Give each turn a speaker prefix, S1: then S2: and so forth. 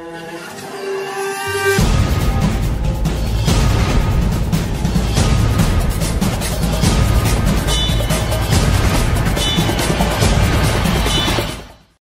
S1: you